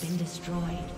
Been destroyed.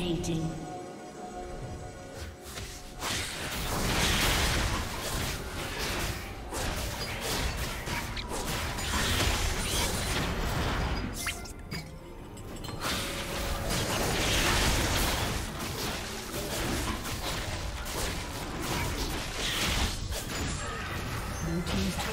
Dominating. been destroyed.